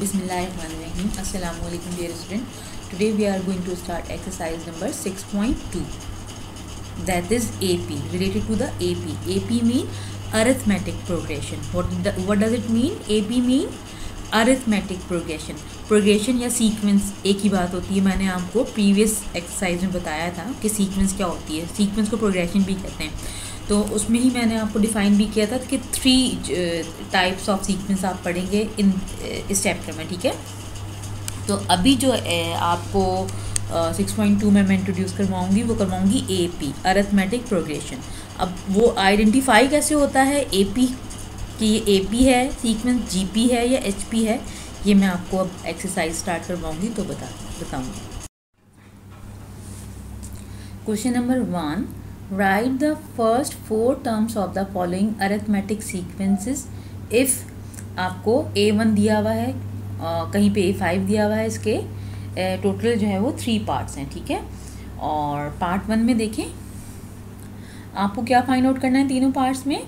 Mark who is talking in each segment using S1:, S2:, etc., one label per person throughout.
S1: बिसमीम असल dear student today we are going to start exercise number 6.2 point two that is A P related to the A P A P mean arithmetic progression what does it mean A P mean arithmetic progression progression या sequence एक ही बात होती है। मैंने आपको previous exercise में बताया था कि सीक्वेंस क्या होती है। सीक्वेंस को प्रोग्रेशन भी कहते हैं। तो उसमें ही मैंने आपको डिफ़ाइन भी किया था कि थ्री टाइप्स ऑफ़ सीक्वेंस आप पढ़ेंगे इन इस चैप्टर में, ठीक है? तो अभी जो आपको सिक्स पॉइंट टू में मैं इंट्रोड्यूस करवाऊँगी, वो करवाऊँगी ए पी अरथमेटिक प्रोग्रेशन अब वो आइडेंटिफाई कैसे होता है? ए पी कि ये ए पी है सीक्वेंस जी पी है या एच पी है, ये मैं आपको अब एक्सरसाइज स्टार्ट करवाऊँगी तो बता, बताऊँगी. Question number one write the first four terms of the following arithmetic sequences. If आपको ए वन दिया हुआ है कहीं पे फाइव दिया हुआ है इसके टोटल जो है वो थ्री पार्ट्स हैं, ठीक है? और पार्ट वन में देखें, आपको क्या फाइंड आउट करना है तीनों पार्ट्स में?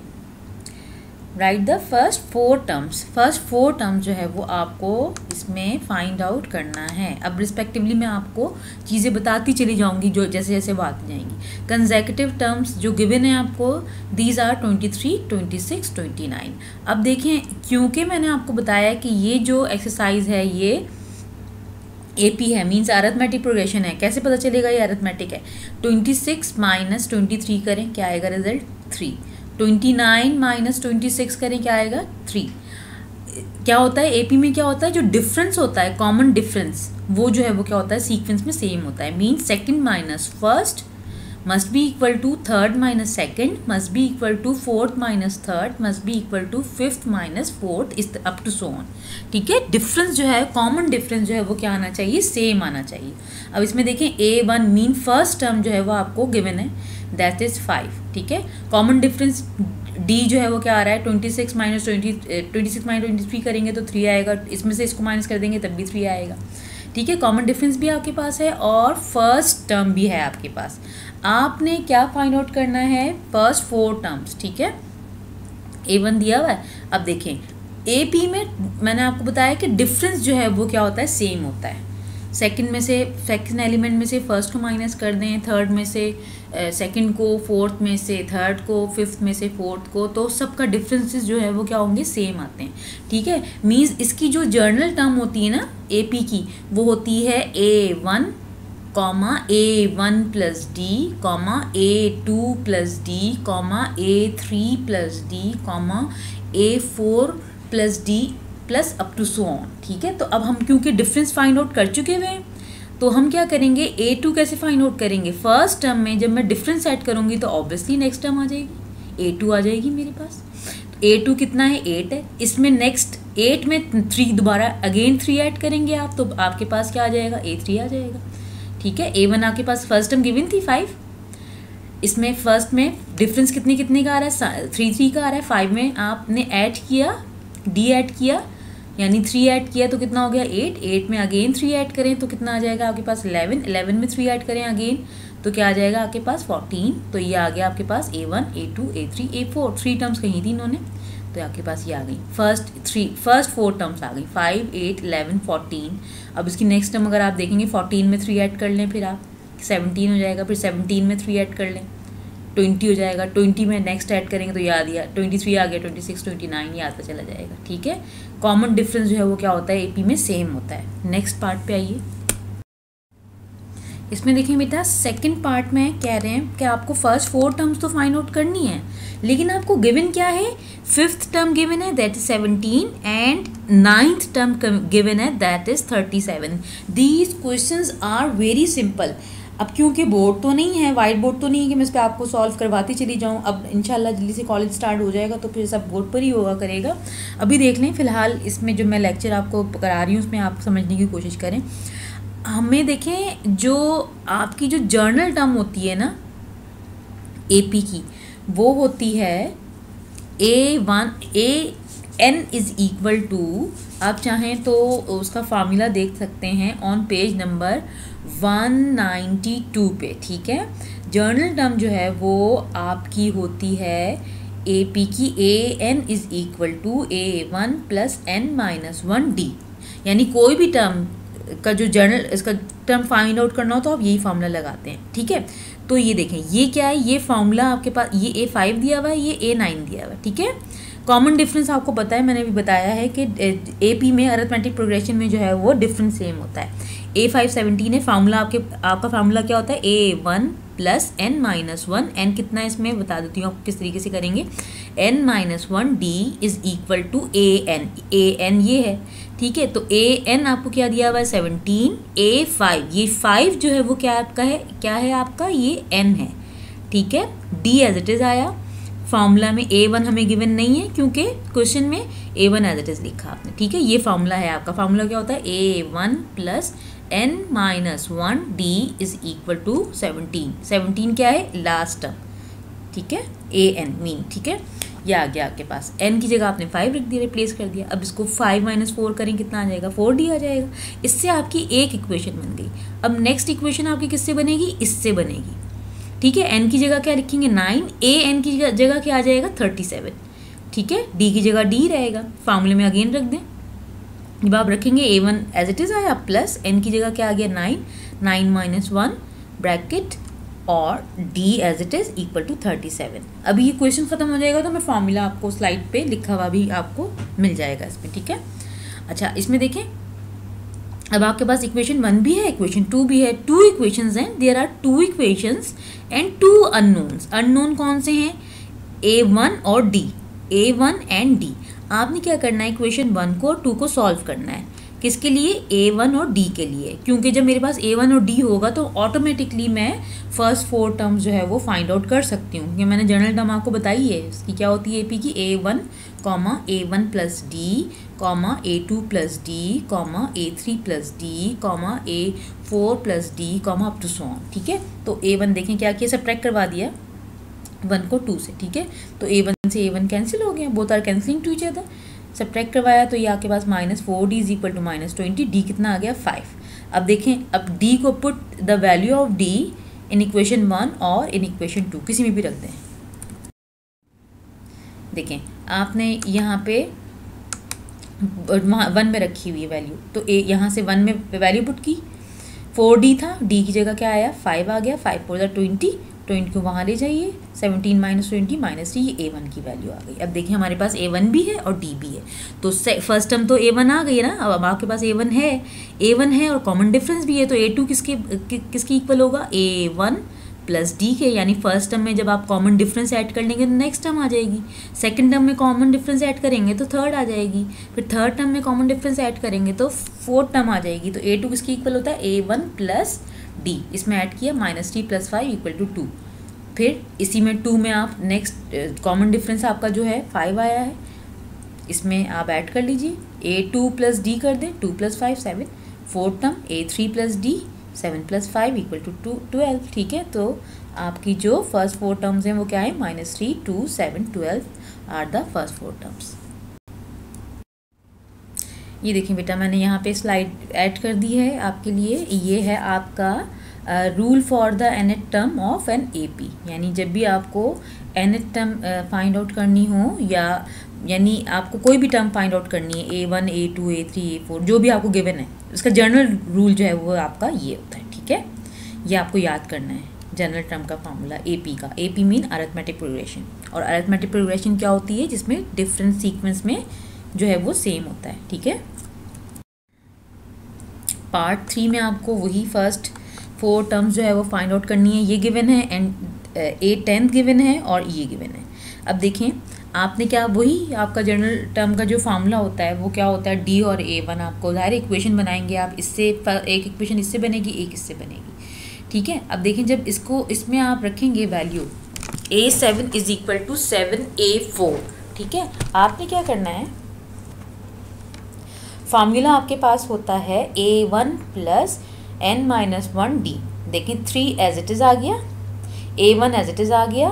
S1: Write the first four terms first four terms जो है वो आपको इसमें फाइंड आउट करना है। अब रिस्पेक्टिवली मैं आपको चीज़ें बताती चली जाऊँगी जो जैसे जैसे आती जाएँगी। कंजेकेटिव टर्म्स जो गिवन है आपको these are twenty three twenty six twenty nine अब देखें, क्योंकि मैंने आपको बताया कि ये जो एक्सरसाइज है, ये ए पी है मीन्स अरथमेटिक प्रोग्रेशन है। कैसे पता चलेगा ये अरथमेटिक है? Twenty six minus twenty three करें, क्या आएगा result three twenty nine minus twenty six करें, क्या आएगा? थ्री क्या होता है? एपी में क्या होता है? जो डिफरेंस होता है कॉमन डिफरेंस वो जो है, वो क्या होता है? सीक्वेंस में सेम होता है। Mean second minus first must be equal to third minus second must be equal to fourth minus third must be equal to fifth minus fourth is up to so on ठीक है? Difference जो है common difference जो है, वो क्या आना चाहिए? सेम आना चाहिए। अब इसमें देखें a one mean first term जो है, वो आपको गिवन है। दैट इज़ फाइव, ठीक है? कॉमन डिफरेंस डी जो है वो क्या आ रहा है? Twenty six minus twenty twenty six minus twenty three करेंगे तो थ्री आएगा। इसमें से इसको माइनस कर देंगे तब भी थ्री आएगा। ठीक है? कॉमन डिफरेंस भी आपके पास है और फ़र्स्ट टर्म भी है आपके पास। आपने क्या फाइंड आउट करना है? फ़र्स्ट फोर टर्म्स ठीक है? ए वन दिया हुआ है। अब देखें ए पी में मैंने आपको बताया कि डिफरेंस जो है वो क्या होता है? सेम होता है। सेकंड में से सेकंड एलिमेंट में से फ़र्स्ट को माइनस कर दें थर्ड में से सेकंड को फोर्थ में से थर्ड को फिफ्थ में से फोर्थ को तो सबका डिफरेंसेस जो है वो क्या होंगे सेम आते हैं। ठीक है? मीन्स इसकी जो जर्नल टर्म होती है ना ए पी की, वो होती है a one comma a one plus d comma a two plus d comma a three plus d comma a four plus d plus up to so on ठीक है? तो अब हम, क्योंकि डिफरेंस फाइंड आउट कर चुके हुए हैं तो हम क्या करेंगे? ए टू कैसे फाइंड आउट करेंगे? फ़र्स्ट टर्म में जब मैं डिफरेंस ऐड करूँगी तो ऑब्वियसली नेक्स्ट टर्म आ जाएगी। ए टू आ जाएगी मेरे पास। ए टू कितना है? एट है। इसमें नेक्स्ट एट में थ्री दोबारा अगेन थ्री ऐड करेंगे आप तो आपके पास क्या आ जाएगा? ए थ्री आ जाएगा। ठीक है? ए वन आपके पास फ़र्स्ट टर्म गिवन थी फाइव इसमें फ़र्स्ट में डिफरेंस कितने कितने का आ रहा है? थ्री थ्री का आ रहा है। फाइव में आपने ऐड किया डी ऐड किया। यानी थ्री ऐड किया तो कितना हो गया एट एट में अगेन थ्री ऐड करें तो कितना आ जाएगा आपके पास इलेवन इलेवन में थ्री ऐड करें अगेन तो क्या आ जाएगा आपके पास फोर्टीन तो ये आ गया आपके पास a one a two a three a four three terms कहीं थी इन्होंने। तो आपके पास ये आ गई। First three first four terms आ गई। फाइव एट इलेवन फोर्टीन अब इसकी नेक्स्ट टर्म अगर आप देखेंगे फोर्टीन में थ्री ऐड कर लें फिर आप। सेवनटीन हो जाएगा, फिर सेवनटीन में थ्री ऐड कर लें। ट्वेंटी हो जाएगा, ट्वेंटी में नेक्स्ट ऐड करेंगे तो याद या ट्वेंटी थ्री आ गया ट्वेंटी सिक्स ट्वेंटी नाइन ये आता चला जाएगा, ठीक है? कॉमन डिफरेंस जो है वो क्या होता है? एपी में सेम होता है। नेक्स्ट पार्ट पे आइए। इसमें देखिए बेटा सेकंड पार्ट में कह रहे हैं कि आपको फ़र्स्ट फोर टर्म्स तो फाइंड आउट करनी है, लेकिन आपको गिवन क्या है? फिफ्थ टर्म गिवन है that is seventeen and ninth term given है that is thirty seven these question are very simple अब क्योंकि बोर्ड तो नहीं है वाइट बोर्ड तो नहीं है कि मैं इस पर आपको सॉल्व करवाती चली जाऊँ, अब इंशाल्लाह जल्दी से कॉलेज स्टार्ट हो जाएगा तो फिर सब बोर्ड पर ही होगा करेगा। अभी देख लें, फ़िलहाल इसमें जो मैं लेक्चर आपको करा रही हूँ, उसमें आप समझने की कोशिश करें। हमें देखें, जो आपकी जो जर्नल टर्म होती है ना एपी की, वो होती है a one a n is equal to आप चाहें तो उसका फार्मूला देख सकते हैं ऑन पेज नंबर 192 पे, ठीक है? जर्नल टर्म जो है वो आपकी होती है ए पी की a n is equal to a one plus n minus one d यानी कोई भी टर्म का जो जर्नल इसका टर्म फाइंड आउट करना हो तो आप यही फार्मूला लगाते हैं, ठीक है? तो ये देखें, ये क्या है? ये फार्मूला आपके पास, ये ए फाइव दिया हुआ है, ये ए नाइन दिया हुआ है, ठीक है? कॉमन डिफरेंस आपको पता है, मैंने भी बताया है कि, ए पी में अरेथमेटिक प्रोग्रेशन में जो है वो डिफरेंस सेम होता है। ए फाइव सेवनटीन है फार्मूला आपके, आपका फार्मूला क्या होता है? A one plus n minus one n कितना है इसमें? बता देती हूँ आप किस तरीके से करेंगे। N minus one d is equal to a n a n ये है, ठीक है? तो ए एन आपको क्या दिया हुआ है? सेवनटीन ए फाइव ये फाइव जो है वो क्या आपका है? क्या है आपका? ये एन है, ठीक है? डी एज इट इज़ आया। फार्मूला में ए वन हमें गिवन नहीं है, क्योंकि क्वेश्चन में a one as it is लिखा आपने, ठीक है? ये फार्मूला है आपका। फार्मूला क्या होता है? A one plus n minus one d is equal to seventeen seventeen क्या है? लास्ट टर्म ठीक है? ए एन मीन ठीक है? ये आ गया आपके पास। एन की जगह आपने फाइव रख दिया रिप्लेस कर दिया। अब इसको फाइव माइनस फोर करें, कितना आ जाएगा? फोर डी आ जाएगा। इससे आपकी एक इक्वेशन बन गई। अब नेक्स्ट इक्वेशन आपकी किससे बनेगी? इससे बनेगी। ठीक है एन की जगह क्या लिखेंगे नाइन ए एन की जगह क्या आ जाएगा? थर्टी सेवन ठीक है? डी की जगह डी रहेगा। फार्मूले में अगेन रख दें। जब आप रखेंगे a one as it is आया प्लस एन की जगह क्या आ गया? Nine nine minus one bracket और d as it is equal to thirty seven अभी ये क्वेश्चन ख़त्म हो जाएगा तो मैं फॉर्मूला आपको स्लाइड पे लिखा हुआ भी आपको मिल जाएगा इसमें, ठीक है? अच्छा इसमें देखें। अब आपके पास इक्वेशन वन भी है इक्वेशन टू भी है टू इक्वेशंस हैं there are two equations and two unknowns unknown कौन से हैं? ए वन और d a one and d आपने क्या करना है? इक्वेशन वन को और टू को सॉल्व करना है। किसके लिए? ए वन और डी के लिए। क्योंकि जब मेरे पास ए वन और डी होगा तो ऑटोमेटिकली मैं फ़र्स्ट फोर टर्म्स जो है वो फाइंड आउट कर सकती हूँ। क्योंकि मैंने जनरल टर्म आपको बताई है, इसकी क्या होती है ए पी की? A one comma a one plus d comma a two plus d comma a three plus d comma a four plus d comma up to so ठीक है? तो ए वन देखें क्या किया सब ट्रैक करवा दिया। वन को टू से, ठीक है? तो ए वन से ए वन कैंसिल हो गया। Both are cancelling to each other subtract करवाया तो ये आपके पास minus four d is equal to minus twenty d कितना आ गया? फाइव अब देखें, अब डी को put the value of d in equation one और इन इक्वेशन टू किसी में भी रख दें। देखें, आपने यहाँ पे वन में रखी हुई है वैल्यू तो ए, यहाँ से वन में वैल्यू पुट की। फोर डी था डी की जगह क्या आया? फाइव आ गया five four the twenty twenty को वहाँ ले जाइए seventeen minus twenty minus three ये ए वन की वैल्यू आ गई। अब देखिए हमारे पास ए वन भी है और डी भी है। तो फ़र्स्ट टर्म तो ए वन आ गई ना अब आपके पास ए वन है। ए वन है और कॉमन डिफरेंस भी है तो ए टू किसके कि, किसकी इक्वल होगा? ए वन प्लस डी के यानी फ़र्स्ट टर्म में जब आप कॉमन डिफरेंस ऐड कर लेंगे तो नेक्स्ट टर्म आ जाएगी। सेकंड टर्म में कॉमन डिफरेंस ऐड करेंगे तो थर्ड आ जाएगी। फिर थर्ड टर्म में कॉमन डिफरेंस ऐड करेंगे तो फोर्थ टर्म आ जाएगी। तो ए टू किसकी इक्वल होता है? ए वन प्लस डी इसमें ऐड किया minus three plus five equal to two फिर इसी में टू में आप नेक्स्ट कॉमन डिफरेंस आपका जो है फाइव आया है। इसमें आप ऐड कर लीजिए। ए टू प्लस डी कर दें। Two plus five seven fourth term a three plus d seven plus five equal to to twelve ठीक है? तो आपकी जो फ़र्स्ट फोर टर्म्स हैं, वो क्या है? Minus three two seven twelve are the first four terms ये देखिए बेटा, मैंने यहाँ पे स्लाइड ऐड कर दी है आपके लिए। ये है आपका rule for the nth term of an A P यानी जब भी आपको nth term find out करनी हो या, यानी आपको कोई भी टर्म फाइंड आउट करनी है a one a two a three a four जो भी आपको गिवन है, उसका जनरल रूल जो है वो आपका ये होता है, ठीक है? ये आपको याद करना है जनरल टर्म का फार्मूला ए पी का। A P mean arithmetic progression और अरेथमेटिक प्रोग्रेशन क्या होती है? जिसमें डिफरेंट सीक्वेंस में जो है वो सेम होता है, ठीक है? पार्ट थ्री में आपको वही फ़र्स्ट फोर टर्म्स जो है वो फाइंड आउट करनी है, ये गिवन है एंड ए टेंथ गिवन है और ये गिवन है। अब देखें आपने क्या वही आपका जनरल टर्म का जो फार्मूला होता है, वो क्या होता है? डी और ए वन आपको ज़ाहिर इक्वेशन बनाएँगे आप, इससे एक इक्वेशन इससे बनेगी, एक इससे बनेगी, ठीक है? अब देखें जब इसको, इसमें आप रखेंगे value a seven is equal to seven a four ठीक है? आपने क्या करना है? फार्मूला आपके पास होता है a one plus n minus one d देखिए थ्री एज इट इज़ आ गया। A one as it is आ गया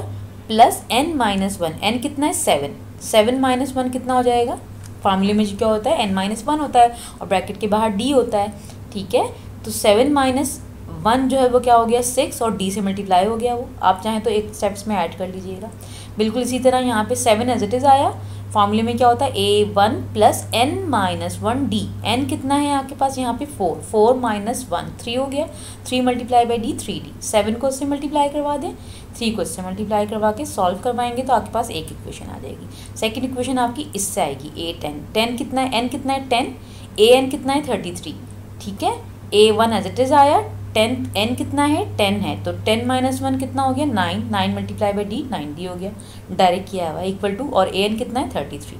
S1: plus n minus one n कितना है? सेवन सेवन माइनस वन कितना हो जाएगा? फार्मूले में क्या होता है? एन माइनस वन होता है और ब्रैकेट के बाहर डी होता है। ठीक है? तो सेवन माइनस वन जो है वो क्या हो गया सिक्स और डी से मल्टीप्लाई हो गया वो। आप चाहें तो एक स्टेप्स में ऐड कर लीजिएगा। बिल्कुल इसी तरह यहाँ पे सेवन एज इट इज़ आया। फॉर्मूले में क्या होता है? A one plus n minus one d n कितना है आपके पास? यहाँ पे four four minus one three हो गया। Three multiply by d three d seven को इससे मल्टीप्लाई करवा दें। थ्री को इससे मल्टीप्लाई करवा के सॉल्व करवाएँगे तो आपके पास एक इक्वेशन आ जाएगी। सेकेंड इक्वेशन आपकी इससे आएगी। ए टेन टेन कितना है? एन कितना है? टेन ए एन कितना है? थर्टी थ्री ठीक है? A one as it is आया। टेन एन कितना है? टेन है। तो टेन माइनस वन कितना हो गया? Nine. Nine multiply by d, nine d हो गया। डायरेक्ट किया हुआ इक्वल टू और ए एन कितना है? थर्टी थ्री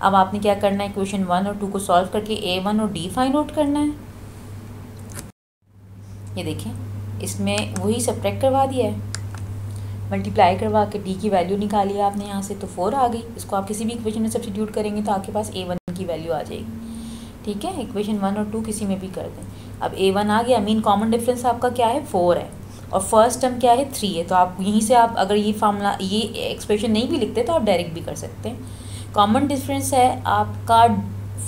S1: अब आपने क्या करना है? क्वेश्चन वन और टू को सॉल्व करके ए वन और डी फाइंड आउट करना है। ये देखें इसमें वही सब्ट्रैक्ट करवा दिया है। मल्टीप्लाई करवा के डी की वैल्यू निकाली आपने यहाँ से तो फोर आ गई। इसको आप किसी भी इक्वेशन में सब्सिट्यूट करेंगे तो आपके पास ए वन की वैल्यू आ जाएगी। ठीक है? इक्वेशन वन और टू किसी में भी कर दें। अब ए वन आ गया मीन कॉमन डिफरेंस आपका क्या है? फोर है। और फ़र्स्ट टर्म क्या है? थ्री है। तो आप यहीं से आप अगर ये फार्मूला ये एक्सप्रेशन नहीं भी लिखते तो आप डायरेक्ट भी कर सकते हैं। कॉमन डिफरेंस है आपका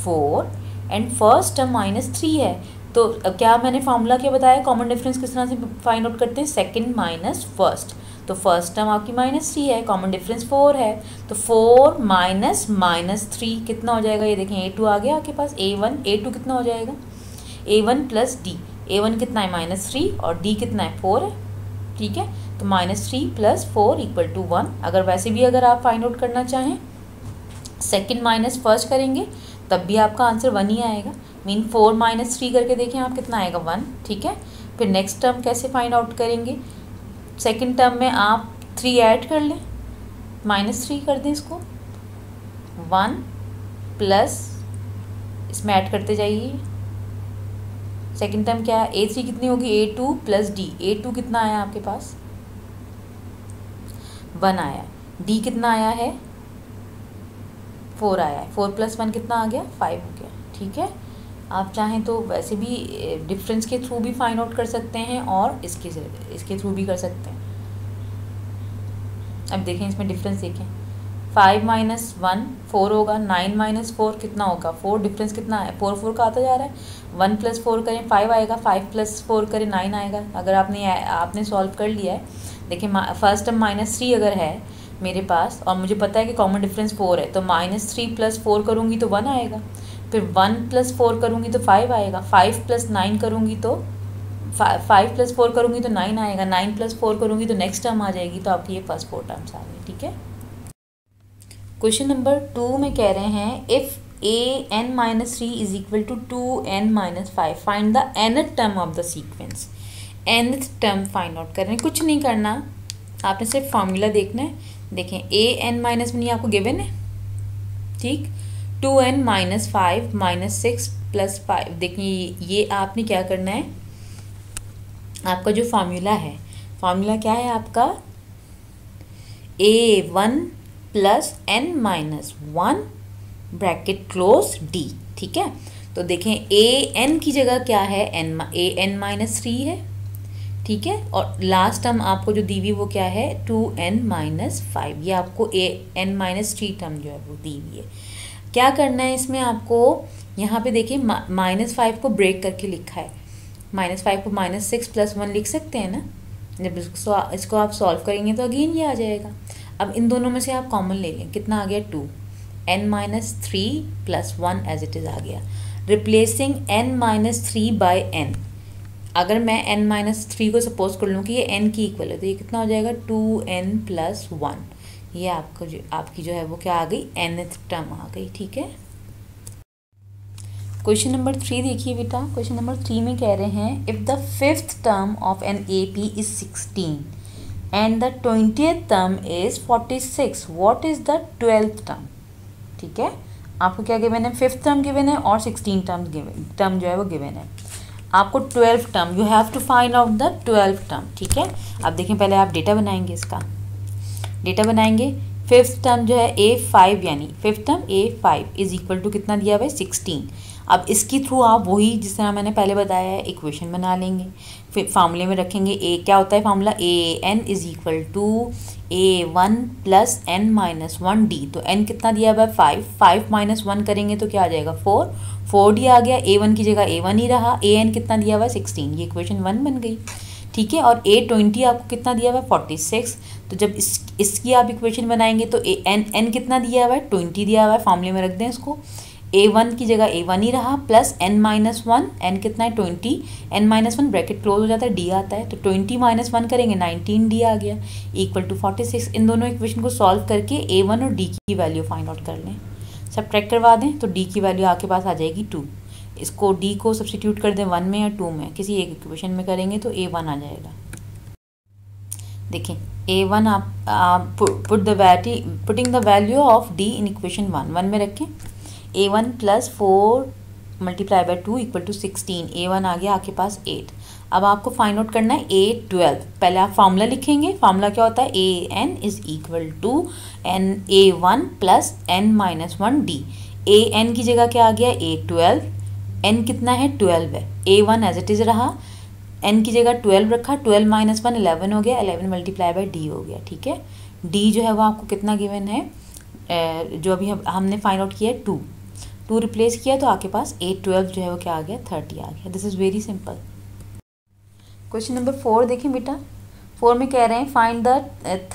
S1: four and first term minus three है। तो क्या मैंने फार्मूला क्या बताया? कॉमन डिफरेंस किस तरह से फाइंड आउट करते हैं? सेकंड माइनस फ़र्स्ट तो फ़र्स्ट टर्म आपकी माइनस थ्री है कॉमन डिफरेंस फोर है। तो फोर माइनस माइनस थ्री कितना हो जाएगा? ये देखें ए टू आ गया आपके पास ए वन ए टू कितना हो जाएगा? A one plus d a one कितना है? माइनस थ्री और डी कितना है? फोर है। ठीक है? तो minus three plus four equal to one अगर वैसे भी अगर आप फाइंड आउट करना चाहें सेकेंड माइनस फ़र्स्ट करेंगे, तब भी आपका आंसर वन ही आएगा। मीन फोर माइनस थ्री करके देखें आप कितना आएगा? वन ठीक है? फिर नेक्स्ट टर्म कैसे फाइंड आउट करेंगे? सेकेंड टर्म में आप थ्री ऐड कर लें। माइनस थ्री कर दें इसको। वन प्लस इसमें ऐड करते जाइए। सेकेंड टर्म क्या है? ए थ्री कितनी होगी? A two plus d a two कितना आया आपके पास? वन आया. डी कितना आया है? फोर आया है. फोर प्लस वन कितना आ गया? फाइव हो गया. ठीक है? आप चाहें तो वैसे भी डिफरेंस के थ्रू भी फाइंड आउट कर सकते हैं और इसके इसके थ्रू भी कर सकते हैं। अब देखें इसमें डिफरेंस देखें। फाइव माइनस वन फोर होगा नाइन माइनस फोर कितना होगा? फोर डिफरेंस कितना है? फोर फोर का आता जा रहा है। वन प्लस फोर करें फाइव आएगा फाइव प्लस फोर करें नाइन आएगा। अगर आपने आपने सॉल्व कर लिया है, देखिए फ़र्स्ट टर्म माइनस थ्री अगर है मेरे पास, और मुझे पता है कि कॉमन डिफरेंस फोर है तो माइनस थ्री प्लस फोर करूँगी तो वन आएगा। फिर वन प्लस फोर करूँगी तो फाइव आएगा। फाइव प्लस नाइन करूँगी तो फाइव प्लस फोर करूँगी तो नाइन आएगा। नाइन प्लस फोर करूँगी तो नेक्स्ट टर्म आ जाएगी तो आपकी ये फ़र्स्ट फोर टर्म्स आ गई, ठीक है? क्वेश्चन नंबर टू में कह रहे हैं if a n minus three is equal to two n minus five find the nth term of the sequence nth term find out कर रहे हैं, कुछ नहीं करना। आपने सिर्फ़ फॉर्मूला देखना है। देखें ए एन माइनस वन आपको गिवन है। ठीक? Two n minus five minus six plus five देखिए, ये आपने क्या करना है? आपका जो फार्मूला है फार्मूला क्या है आपका? A one plus n minus one bracket close d ठीक है? तो देखें ए एन की जगह क्या है? N a n minus three है, ठीक है? और लास्ट टर्म आपको जो दी हुई वो क्या है? टू एन माइनस फाइव ये आपको a n minus three term जो है वो दी हुई है। क्या करना है इसमें आपको? यहाँ पे देखिए माइनस फाइव को ब्रेक करके लिखा है। माइनस फाइव को माइनस सिक्स प्लस वन लिख सकते हैं ना? जब इसको इसको आप सॉल्व करेंगे तो अगेन ये आ जाएगा। अब इन दोनों में से आप कॉमन ले लें। कितना आ गया? Two n minus three plus one as it is आ गया। Replacing n minus three by n अगर मैं एन माइनस थ्री को सपोज़ कर लूँ कि ये एन की इक्वल है तो ये कितना हो जाएगा? टू एन प्लस वन ये आपको जो, आपकी जो है वो क्या आ गई? एन टर्म आ गई, ठीक है? क्वेश्चन नंबर थ्री देखिए बेटा। क्वेश्चन नंबर थ्री में कह रहे हैं if the fifth term of an A P is sixteen and the twentieth term is forty six what is the twelfth term ठीक है? आपको क्या गिवन है? फिफ्थ टर्म गिवन है और सिक्सटीन टर्म टर्म जो है वो गिवन है। आपको twelve term you have to find out the twelve term ठीक है? अब देखें पहले आप डेटा बनाएँगे इसका। डेटा बनाएँगे। फिफ्थ टर्म जो है ए फाइव यानी fifth term a five is equal to कितना दिया हुआ है? सिक्सटीन अब इसके थ्रू आप वही जिस तरह मैंने पहले बताया है इक्वेशन बना लेंगे। फिर फार्मूले में रखेंगे ए क्या होता है formula a n is equal to a one plus n minus one d तो एन कितना दिया हुआ है? फाइव फाइव माइनस वन करेंगे तो क्या आ जाएगा? फोर फोर डी आ गया. ए वन की जगह ए वन ही रहा. ए एन कितना दिया हुआ है? सिक्सटीन ये इक्वेशन वन बन गई। ठीक है? और ए ट्वेंटी आपको कितना दिया हुआ है? फोर्टी सिक्स तो जब इस, इसकी आप इक्वेशन बनाएँगे तो ए एन एन कितना दिया हुआ है? ट्वेंटी दिया हुआ है. फॉर्मूले में रख दें इसको. ए वन की जगह ए वन ही रहा plus n minus one n कितना है? Twenty n minus one bracket close हो जाता है डी आता है तो ट्वेंटी माइनस वन करेंगे नाइनटीन डी आ गया। इक्वल टू फोर्टी सिक्स इन दोनों इक्वेशन को सॉल्व करके ए वन और डी की वैल्यू फाइंड आउट कर लें। सब ट्रैक करवा दें तो डी की वैल्यू आपके पास आ जाएगी टू इसको डी को सब्सटीट्यूट कर दें वन में या टू में, किसी एक इक्वेशन में करेंगे तो ए वन आ जाएगा। देखें ए वन आप put the value putting the value of d in equation one one में रखें। A one plus four multiply by two equal to sixteen a one आ गया आपके पास एट अब आपको फाइंड आउट करना है ए ट्वेल्व पहले आप फार्मूला लिखेंगे. फार्मूला क्या होता है? A n is equal to n a one plus n minus one d a n की जगह क्या आ गया? ए ट्वेल्व एन कितना है? ट्वेल्व है. A one as it is रहा. एन की जगह ट्वेल्व रखा. ट्वेल्व माइनस वन एलेवन हो गया. एलेवन मल्टीप्लाई बाई डी हो गया. ठीक है? डी जो है वो आपको कितना गिवन है? जो अभी हम, हमने फाइंड आउट किया है टू टू रिप्लेस किया तो आपके पास एट ट्वेल्व जो है वो क्या आ गया? थर्टी आ गया। This is very simple question number four देखें बेटा। फोर में कह रहे हैं find the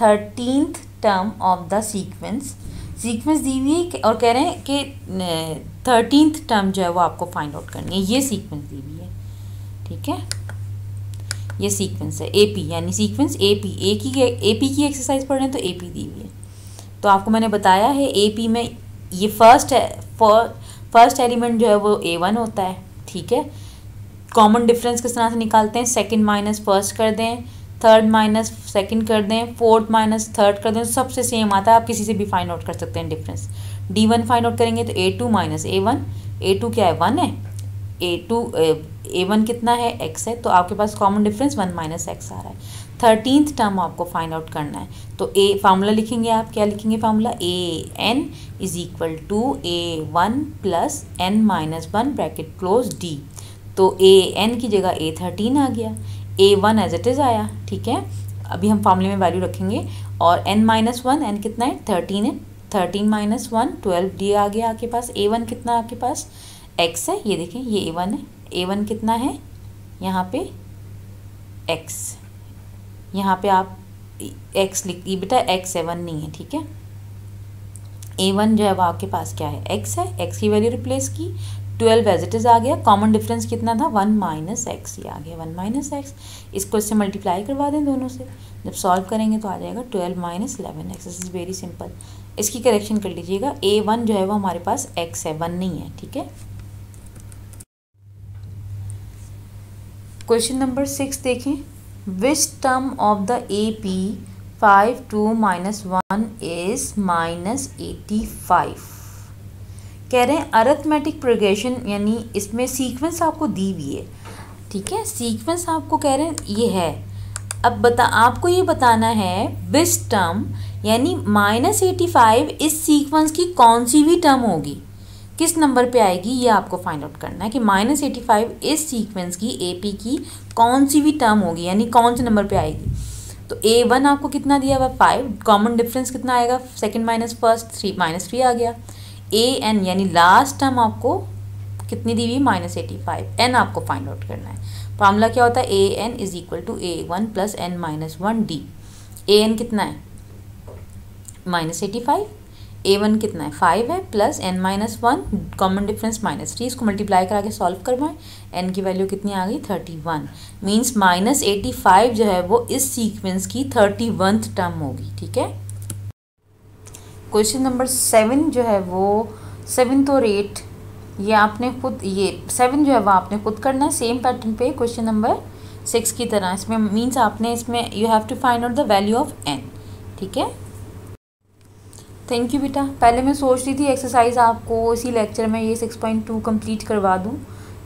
S1: thirteenth term of the sequence sequence दी हुई है और कह रहे हैं कि थर्टीनथ टर्म जो है वो आपको फाइंड आउट करनी है। ये सीक्वेंस दी हुई है। ठीक है? ये सीक्वेंस है। ए पी यानी सीक्वेंस ए पी ए की ए पी की एक्सरसाइज पढ़ रहे हैं तो ए पी दी हुई है। तो आपको मैंने बताया है ए पी में ये फ़र्स्ट फ़र्स्ट एलिमेंट जो है वो ए वन होता है, ठीक है? कॉमन डिफरेंस किस तरह से निकालते हैं? सेकंड माइनस फ़र्स्ट कर दें थर्ड माइनस सेकंड कर दें फोर्थ माइनस थर्ड कर दें, सबसे सेम आता है, आप किसी से भी फाइंड आउट कर सकते हैं difference d one find out करेंगे तो a two minus a one a two क्या है? वन है? ए टू ए वन कितना है? एक्स है तो आपके पास common difference one minus x आ रहा है। थर्टीनथ टर्म आपको फाइंड आउट करना है। तो ए फार्मूला लिखेंगे आप, क्या लिखेंगे formula a n is equal to a one plus n minus one bracket close d तो ए एन की जगह ए थर्टीन आ गया। A one as it is आया, ठीक है? अभी हम फार्मूले में वैल्यू रखेंगे। और एन माइनस वन एन कितना है? थर्टीन है। Thirteen minus one twelve d आ गया आपके पास। ए वन कितना आपके पास? एक्स है। ये देखें, ये ए वन है। ए वन कितना है? यहाँ पे एक्स यहाँ पे आप एक्स लिख बेटा एक्स है वन नहीं है, ठीक है? ए वन जो है वो आपके पास क्या है? एक्स है एक्स की वैल्यू रिप्लेस की ट्वेल्व एज इट इज़ आ गया कॉमन डिफरेंस कितना था? वन माइनस एक्स ये आ गया वन माइनस एक्स इसको इससे मल्टीप्लाई करवा दें दोनों से। जब सॉल्व करेंगे तो आ जाएगा twelve minus eleven x is very simple इसकी करेक्शन कर लीजिएगा। ए वन जो है वो हमारे पास एक्स है वन नहीं है, ठीक है? क्वेश्चन नंबर सिक्स देखें। Of the A P five two minus one is minus eighty five कह रहे हैं अरथमेटिक प्रोग्रेशन यानी इसमें सीक्वेंस आपको दी हुई है। ठीक है? सीक्वेंस आपको कह रहे हैं, ये है। अब बता, आपको ये बताना है विच टर्म यानी माइनस एटी फाइव इस सीक्वेंस की कौन सी भी टर्म होगी? किस नंबर पे आएगी, ये आपको फाइंड आउट करना है कि माइनस एटी फाइव इस सीक्वेंस की ए पी की कौन सी भी टर्म होगी, यानी कौन से नंबर पे आएगी। तो ए वन आपको कितना दिया हुआ फाइव कॉमन डिफरेंस कितना आएगा? Second minus first three minus three आ गया। ए एन यानी लास्ट टर्म आपको कितनी दी हुई माइनस एटी फाइव एन आपको फाइंड आउट करना है। फॉर्मूला क्या होता है? A n is equal to a one plus n minus one d a n कितना है? Minus eighty five a one कितना है? फाइव है plus n minus one common difference minus three इसको मल्टीप्लाई करा के सॉल्व करवाएँ। एन की वैल्यू कितनी आ गई? Thirty one means minus eighty five जो है, वो इस सीक्वेंस की थर्टी वन टर्म होगी, ठीक है? क्वेश्चन नंबर सेवन जो है, वो सेवन तो रेट ये आपने खुद, ये सेवन जो है, वो आपने खुद करना है। सेम पैटर्न पे क्वेश्चन नंबर सिक्स की तरह। इसमें मीन्स आपने इसमें you have to find out the value of n ठीक है? थैंक यू बेटा। पहले मैं सोच रही थी एक्सरसाइज आपको इसी लेक्चर में ये सिक्स पॉइंट टू कंप्लीट करवा दूँ,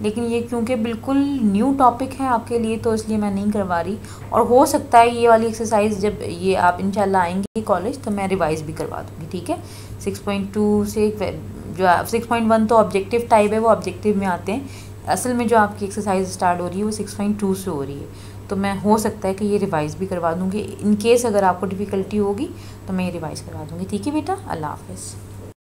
S1: लेकिन ये क्योंकि बिल्कुल न्यू टॉपिक है आपके लिए तो इसलिए मैं नहीं करवा रही। और हो सकता है ये वाली एक्सरसाइज जब ये आप इंशाल्लाह आएँगे कॉलेज तो मैं रिवाइज भी करवा दूँगी, ठीक है? सिक्स पॉइंट टू से जो सिक्स पॉइंट वन तो ऑब्जेक्टिव टाइप है, वो ऑब्जेक्टिव में आते हैं। असल में जो आपकी एक्सरसाइज स्टार्ट हो रही है, वो सिक्स पॉइंट टू से हो रही है। तो मैं, हो सकता है कि ये रिवाइज़ भी करवा दूँगी। इन केस अगर आपको डिफ़िकल्टी होगी तो मैं ये रिवाइज़ करवा दूँगी। ठीक है बेटा? अल्लाह हाफ़